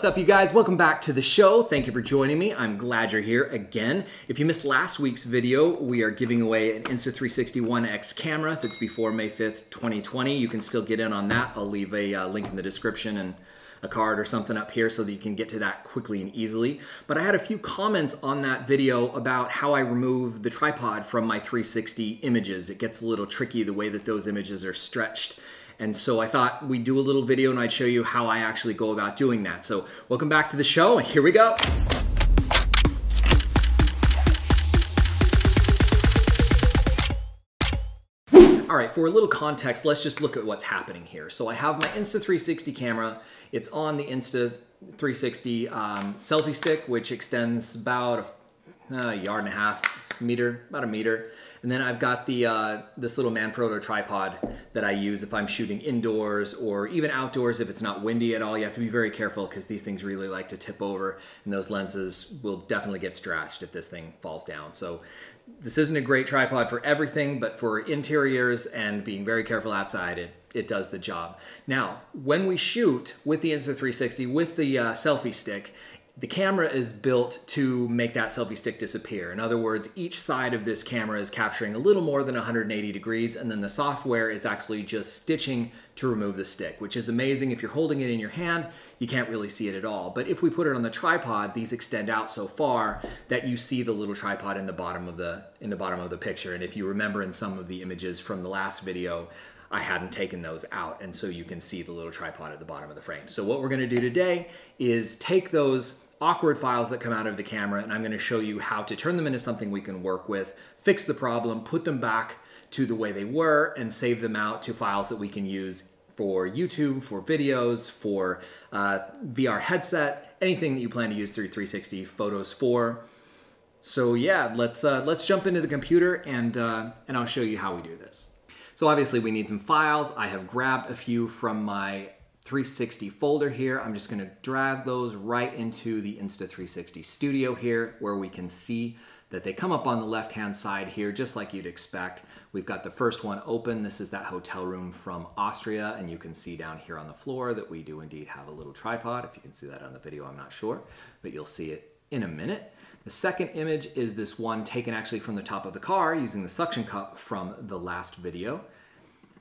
What's up, you guys? Welcome back to the show. Thank you for joining me. I'm glad you're here again. If you missed last week's video, we are giving away an Insta360 One X camera. If it's before May 5th, 2020, you can still get in on that. I'll leave a uh, link in the description and a card or something up here so that you can get to that quickly and easily. But I had a few comments on that video about how I remove the tripod from my 360 images. It gets a little tricky the way that those images are stretched. And so I thought we'd do a little video and I'd show you how I actually go about doing that. So welcome back to the show and here we go. All right, for a little context, let's just look at what's happening here. So I have my Insta360 camera. It's on the Insta360 um, selfie stick, which extends about a, a yard and a half meter, about a meter. And then I've got the uh, this little Manfrotto tripod that I use if I'm shooting indoors or even outdoors if it's not windy at all. You have to be very careful because these things really like to tip over and those lenses will definitely get scratched if this thing falls down. So this isn't a great tripod for everything, but for interiors and being very careful outside, it, it does the job. Now, when we shoot with the Insta360, with the uh, selfie stick, the camera is built to make that selfie stick disappear. In other words, each side of this camera is capturing a little more than 180 degrees, and then the software is actually just stitching to remove the stick, which is amazing. If you're holding it in your hand, you can't really see it at all. But if we put it on the tripod, these extend out so far that you see the little tripod in the bottom of the in the bottom of the picture. And if you remember in some of the images from the last video, I hadn't taken those out. And so you can see the little tripod at the bottom of the frame. So what we're gonna do today is take those awkward files that come out of the camera and I'm gonna show you how to turn them into something we can work with, fix the problem, put them back to the way they were and save them out to files that we can use for YouTube, for videos, for uh, VR headset, anything that you plan to use through 360 Photos for. So yeah, let's uh, let's jump into the computer and uh, and I'll show you how we do this. So obviously we need some files. I have grabbed a few from my 360 folder here. I'm just gonna drag those right into the Insta360 Studio here where we can see that they come up on the left-hand side here, just like you'd expect. We've got the first one open. This is that hotel room from Austria, and you can see down here on the floor that we do indeed have a little tripod. If you can see that on the video, I'm not sure, but you'll see it in a minute. The second image is this one taken actually from the top of the car using the suction cup from the last video.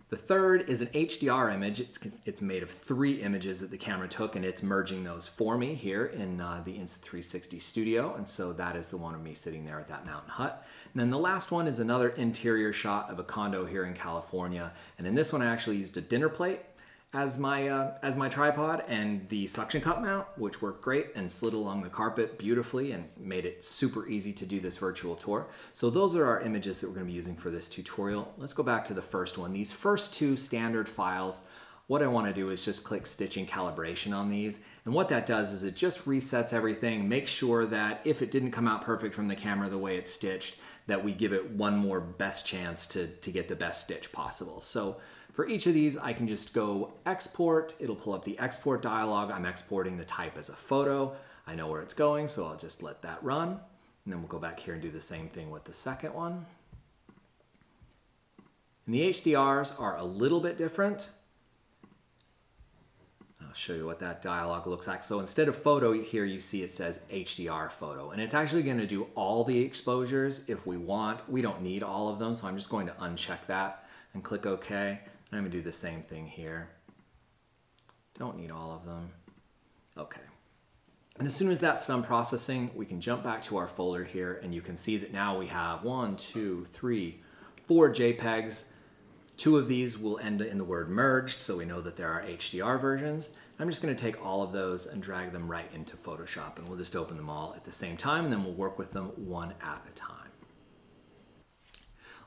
The third is an HDR image. It's, it's made of three images that the camera took and it's merging those for me here in uh, the Insta360 Studio. And so that is the one of me sitting there at that mountain hut. And then the last one is another interior shot of a condo here in California. And in this one, I actually used a dinner plate as my uh, as my tripod and the suction cup mount, which worked great and slid along the carpet beautifully and made it super easy to do this virtual tour. So those are our images that we're going to be using for this tutorial. Let's go back to the first one. These first two standard files, what I want to do is just click stitching calibration on these. And what that does is it just resets everything, makes sure that if it didn't come out perfect from the camera the way it's stitched, that we give it one more best chance to, to get the best stitch possible. So for each of these, I can just go export. It'll pull up the export dialog. I'm exporting the type as a photo. I know where it's going, so I'll just let that run. And then we'll go back here and do the same thing with the second one. And the HDRs are a little bit different. I'll show you what that dialog looks like. So instead of photo here, you see it says HDR photo. And it's actually gonna do all the exposures if we want. We don't need all of them, so I'm just going to uncheck that and click OK. I'm gonna do the same thing here. Don't need all of them. Okay. And as soon as that's done processing, we can jump back to our folder here and you can see that now we have one, two, three, four JPEGs. Two of these will end in the word merged, so we know that there are HDR versions. I'm just gonna take all of those and drag them right into Photoshop and we'll just open them all at the same time and then we'll work with them one at a time.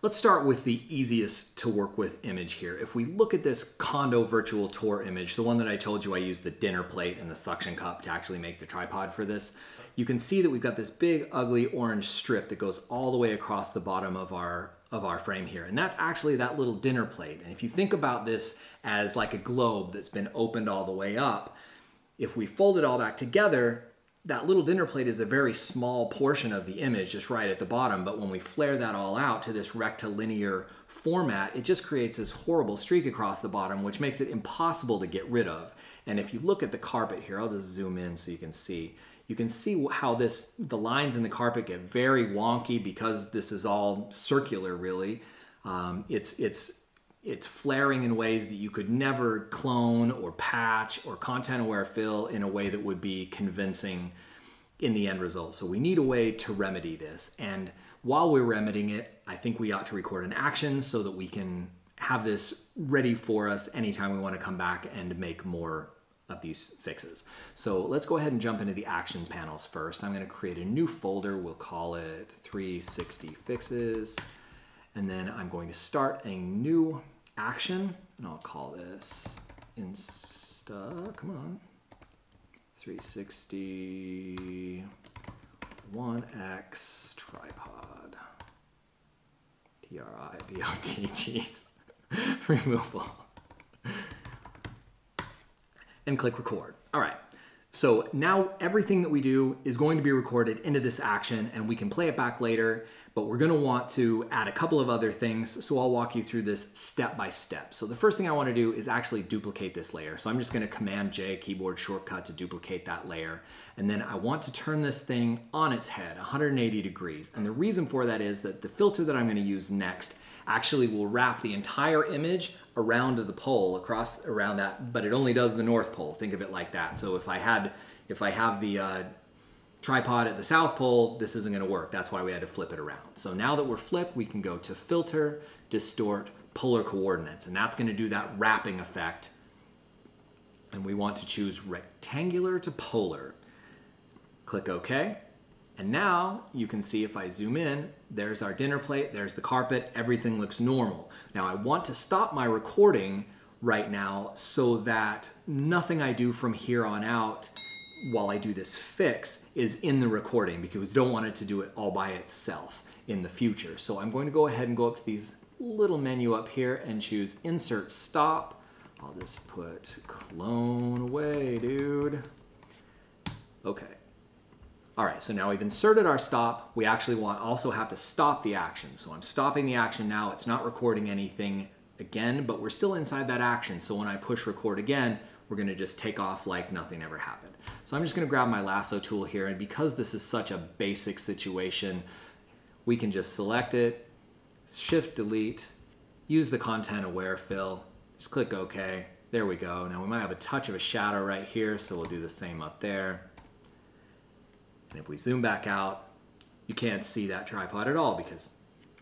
Let's start with the easiest to work with image here. If we look at this condo virtual tour image, the one that I told you I used the dinner plate and the suction cup to actually make the tripod for this, you can see that we've got this big ugly orange strip that goes all the way across the bottom of our of our frame here. And that's actually that little dinner plate. And if you think about this as like a globe that's been opened all the way up, if we fold it all back together, that little dinner plate is a very small portion of the image just right at the bottom, but when we flare that all out to this rectilinear format, it just creates this horrible streak across the bottom, which makes it impossible to get rid of. And if you look at the carpet here, I'll just zoom in so you can see. You can see how this the lines in the carpet get very wonky because this is all circular really. Um, it's it's it's flaring in ways that you could never clone or patch or content aware fill in a way that would be convincing in the end result. So we need a way to remedy this. And while we're remedying it, I think we ought to record an action so that we can have this ready for us anytime we want to come back and make more of these fixes. So let's go ahead and jump into the actions panels first. I'm going to create a new folder. We'll call it 360 fixes. And then I'm going to start a new action, and I'll call this Insta, come on, 360 1X tripod. T-R-I-B-O-T, jeez. Removal. And click record. All right. So now everything that we do is going to be recorded into this action and we can play it back later but we're gonna want to add a couple of other things. So I'll walk you through this step by step. So the first thing I wanna do is actually duplicate this layer. So I'm just gonna Command J keyboard shortcut to duplicate that layer. And then I want to turn this thing on its head, 180 degrees. And the reason for that is that the filter that I'm gonna use next actually will wrap the entire image around the pole across around that, but it only does the north pole. Think of it like that. So if I had, if I have the uh, tripod at the south pole, this isn't gonna work. That's why we had to flip it around. So now that we're flipped, we can go to filter, distort, polar coordinates, and that's gonna do that wrapping effect. And we want to choose rectangular to polar. Click OK. And now you can see if I zoom in, there's our dinner plate, there's the carpet, everything looks normal. Now I want to stop my recording right now so that nothing I do from here on out while I do this fix is in the recording because we don't want it to do it all by itself in the future. So I'm going to go ahead and go up to these little menu up here and choose insert stop. I'll just put clone away, dude. Okay. All right, so now we've inserted our stop. We actually want also have to stop the action. So I'm stopping the action now. It's not recording anything again, but we're still inside that action. So when I push record again, we're gonna just take off like nothing ever happened. So I'm just gonna grab my lasso tool here and because this is such a basic situation, we can just select it, shift delete, use the content aware fill, just click OK. There we go. Now we might have a touch of a shadow right here, so we'll do the same up there. And if we zoom back out, you can't see that tripod at all because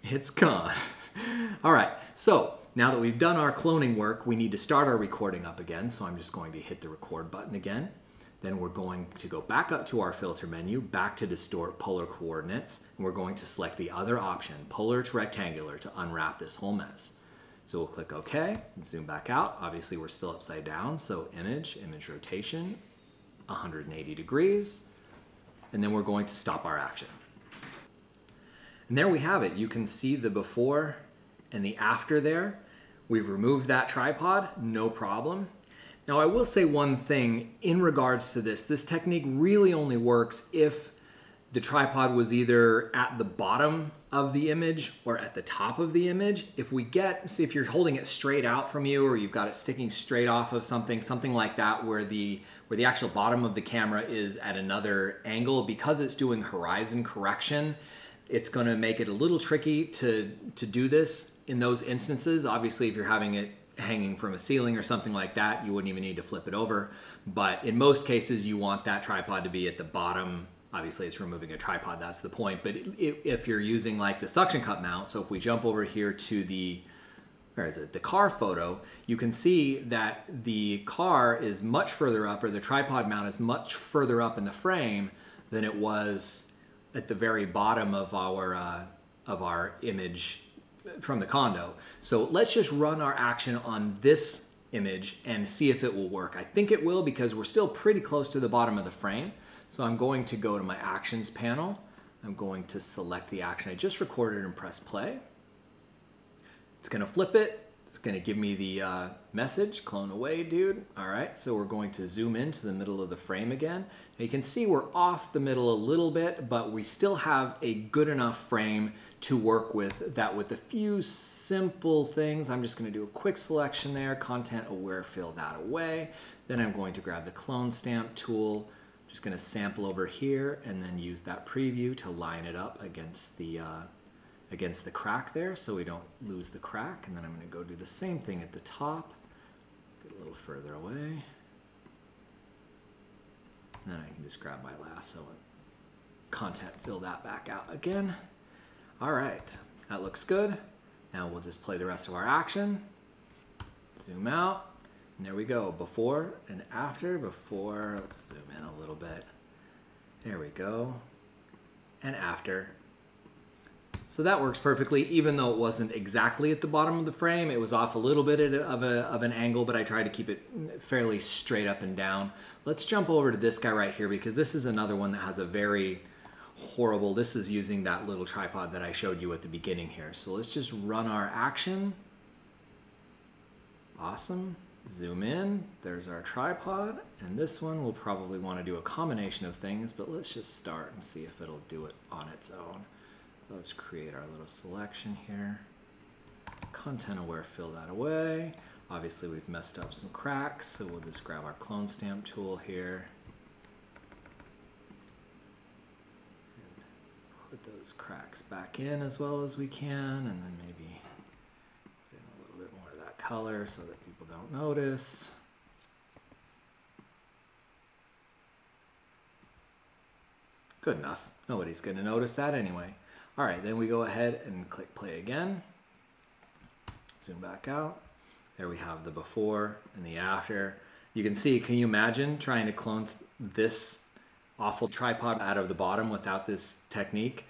it's gone. all right, so now that we've done our cloning work, we need to start our recording up again. So I'm just going to hit the record button again. Then we're going to go back up to our filter menu, back to distort polar coordinates, and we're going to select the other option, polar to rectangular, to unwrap this whole mess. So we'll click OK and zoom back out. Obviously, we're still upside down, so image, image rotation, 180 degrees, and then we're going to stop our action. And there we have it. You can see the before and the after there. We've removed that tripod, no problem. Now I will say one thing in regards to this. This technique really only works if the tripod was either at the bottom of the image or at the top of the image. If we get, see if you're holding it straight out from you or you've got it sticking straight off of something, something like that where the where the actual bottom of the camera is at another angle because it's doing horizon correction, it's gonna make it a little tricky to, to do this in those instances. Obviously, if you're having it hanging from a ceiling or something like that, you wouldn't even need to flip it over. But in most cases, you want that tripod to be at the bottom. Obviously, it's removing a tripod, that's the point. But if you're using like the suction cup mount, so if we jump over here to the where is it? The car photo, you can see that the car is much further up, or the tripod mount is much further up in the frame than it was at the very bottom of our uh, of our image from the condo. So let's just run our action on this image and see if it will work. I think it will because we're still pretty close to the bottom of the frame. So I'm going to go to my actions panel. I'm going to select the action I just recorded and press play. It's gonna flip it. It's gonna give me the uh, message, clone away, dude. All right, so we're going to zoom into the middle of the frame again. Now you can see we're off the middle a little bit, but we still have a good enough frame to work with that with a few simple things. I'm just gonna do a quick selection there, content aware, fill that away. Then I'm going to grab the clone stamp tool, just gonna sample over here and then use that preview to line it up against the, uh, against the crack there so we don't lose the crack. And then I'm gonna go do the same thing at the top, get a little further away. And then I can just grab my lasso and content fill that back out again. All right, that looks good. Now we'll just play the rest of our action. Zoom out, and there we go. Before and after, before, let's zoom in a little bit. There we go. And after. So that works perfectly, even though it wasn't exactly at the bottom of the frame. It was off a little bit of, a, of an angle, but I tried to keep it fairly straight up and down. Let's jump over to this guy right here because this is another one that has a very horrible. This is using that little tripod that I showed you at the beginning here. So let's just run our action. Awesome. Zoom in. There's our tripod. And this one we'll probably want to do a combination of things, but let's just start and see if it'll do it on its own. Let's create our little selection here. Content aware, fill that away. Obviously we've messed up some cracks, so we'll just grab our clone stamp tool here. And put those cracks back in as well as we can and then maybe put in a little bit more of that color so that people don't notice. Good enough. Nobody's going to notice that anyway. All right, then we go ahead and click play again. Zoom back out. There we have the before and the after. You can see, can you imagine trying to clone this awful tripod out of the bottom without this technique.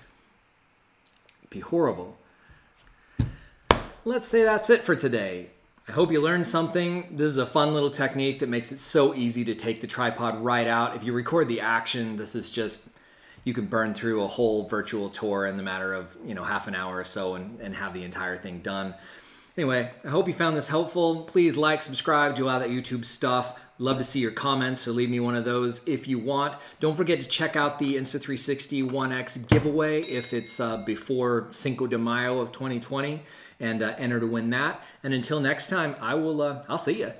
It'd be horrible. Let's say that's it for today. I hope you learned something. This is a fun little technique that makes it so easy to take the tripod right out. If you record the action, this is just, you can burn through a whole virtual tour in the matter of, you know, half an hour or so and, and have the entire thing done. Anyway, I hope you found this helpful. Please like, subscribe, do all that YouTube stuff. Love to see your comments, so leave me one of those if you want. Don't forget to check out the Insta360 One X giveaway if it's uh, before Cinco de Mayo of 2020 and uh, enter to win that. And until next time, I will, uh, I'll see you.